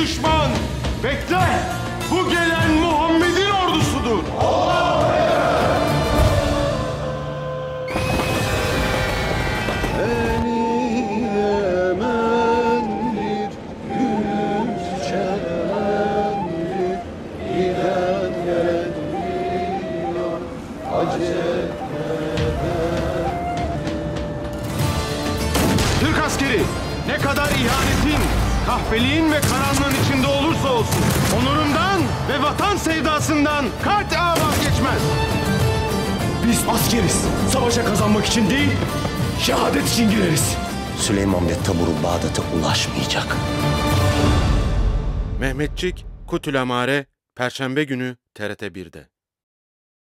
düşman. Bekle. Bu gelen Muhammed'in ordusudur. Türk askeri ne kadar ihanetin, kahpeliğin ve karanlığın içinde olursa olsun onurundan ve vatan sevdasından kat'a vazgeçmez. Biz askeriz. Savaşa kazanmak için değil, şehadet için gireriz. Süleyman ve taburu Bağdat'a ulaşmayacak. Mehmetçik, Kutulamare, Perşembe günü TRT 1'de.